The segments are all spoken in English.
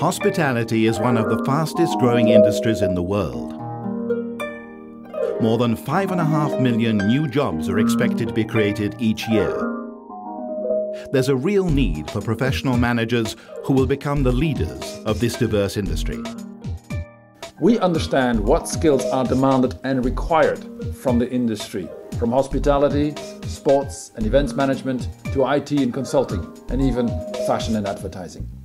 Hospitality is one of the fastest growing industries in the world. More than 5.5 million new jobs are expected to be created each year. There's a real need for professional managers who will become the leaders of this diverse industry. We understand what skills are demanded and required from the industry, from hospitality, sports and events management to IT and consulting, and even fashion and advertising.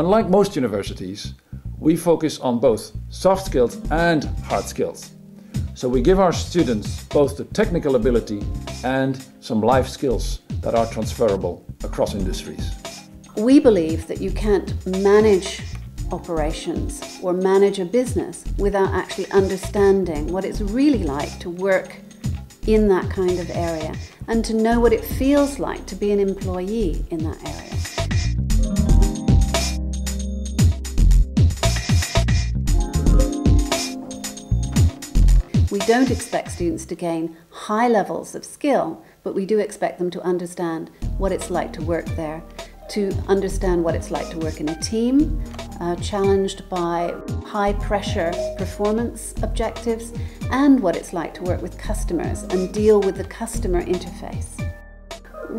Unlike most universities, we focus on both soft skills and hard skills. So we give our students both the technical ability and some life skills that are transferable across industries. We believe that you can't manage operations or manage a business without actually understanding what it's really like to work in that kind of area and to know what it feels like to be an employee in that area. Don't expect students to gain high levels of skill, but we do expect them to understand what it's like to work there, to understand what it's like to work in a team, uh, challenged by high pressure performance objectives, and what it's like to work with customers and deal with the customer interface.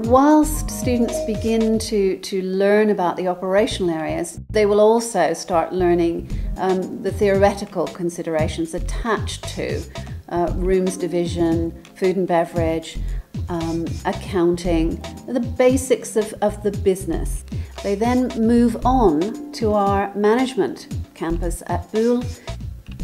Whilst students begin to, to learn about the operational areas, they will also start learning um, the theoretical considerations attached to uh, rooms division, food and beverage, um, accounting, the basics of, of the business. They then move on to our management campus at Bulle,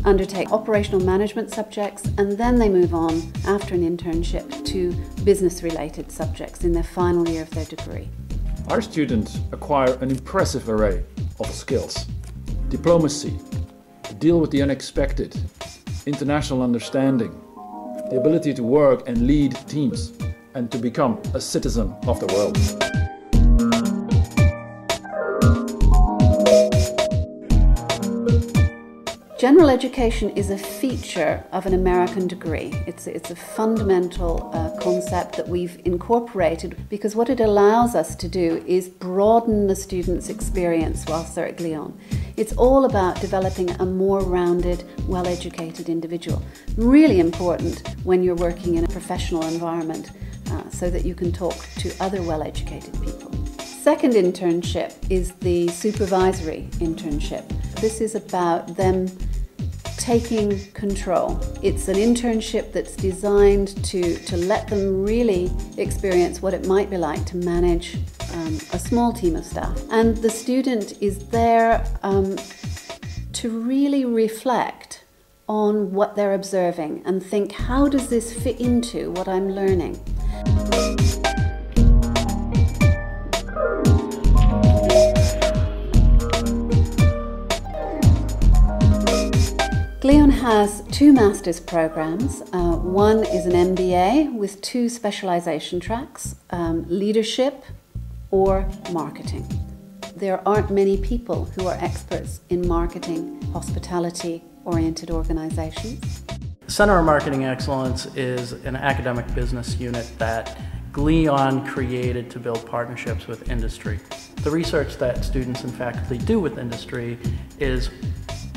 undertake operational management subjects, and then they move on after an internship to business related subjects in their final year of their degree. Our students acquire an impressive array of skills diplomacy, deal with the unexpected, international understanding, the ability to work and lead teams, and to become a citizen of the world. General education is a feature of an American degree. It's, it's a fundamental uh, concept that we've incorporated because what it allows us to do is broaden the student's experience whilst they're at Glion. It's all about developing a more rounded, well educated individual. Really important when you're working in a professional environment uh, so that you can talk to other well educated people. Second internship is the supervisory internship. This is about them taking control. It's an internship that's designed to, to let them really experience what it might be like to manage um, a small team of staff. And the student is there um, to really reflect on what they're observing and think, how does this fit into what I'm learning? Glion has two master's programs. Uh, one is an MBA with two specialization tracks um, leadership or marketing. There aren't many people who are experts in marketing, hospitality oriented organizations. Center of Marketing Excellence is an academic business unit that Glion created to build partnerships with industry. The research that students and faculty do with industry is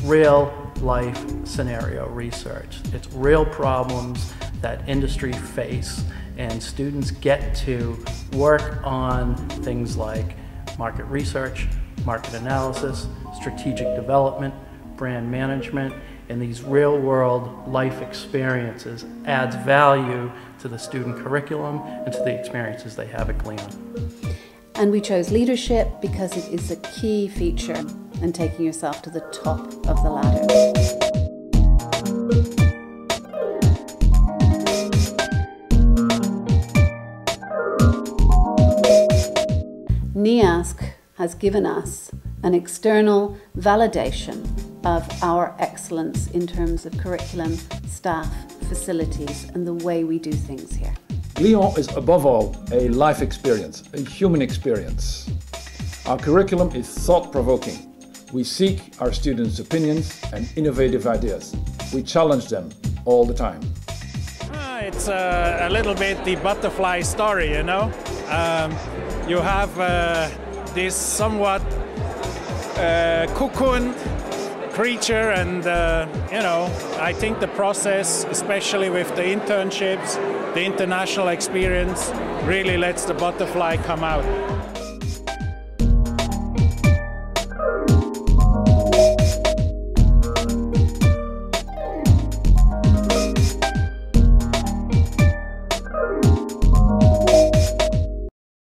real life scenario research. It's real problems that industry face and students get to work on things like market research, market analysis, strategic development, brand management, and these real world life experiences adds value to the student curriculum and to the experiences they have at Glion. And we chose leadership because it is a key feature in taking yourself to the top of the ladder. NEASC has given us an external validation of our excellence in terms of curriculum, staff, facilities, and the way we do things here. Glion is above all a life experience, a human experience. Our curriculum is thought provoking. We seek our students' opinions and innovative ideas. We challenge them all the time. It's uh, a little bit the butterfly story, you know. Um, you have uh, this somewhat uh, cocoon creature and uh, you know i think the process especially with the internships the international experience really lets the butterfly come out